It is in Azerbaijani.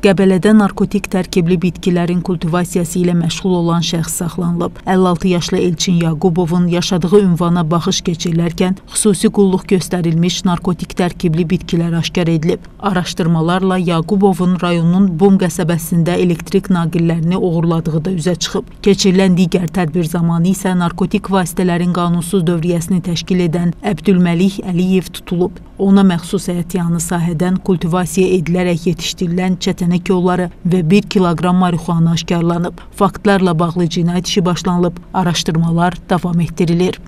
Qəbələdə narkotik tərkibli bitkilərin kultivasiyası ilə məşğul olan şəxs saxlanılıb. 56 yaşlı Elçin Yaqubovun yaşadığı ünvana baxış keçirilərkən xüsusi qulluq göstərilmiş narkotik tərkibli bitkilər aşkar edilib. Araşdırmalarla Yaqubovun rayonun Bum qəsəbəsində elektrik naqillərini oğurladığı da üzə çıxıb. Keçirilən digər tədbir zamanı isə narkotik vasitələrin qanunsuz dövriyyəsini təşkil edən Əbdülməlik Əliyev tutulub. Ona məxsus əyətyanı sahədən kultivasiya edilərək yetişdirilən çətən çətinə kolları və 1 kiloqram marixuana aşkarlanıb. Faktlarla bağlı cinayət işi başlanılıb, araşdırmalar davam etdirilir.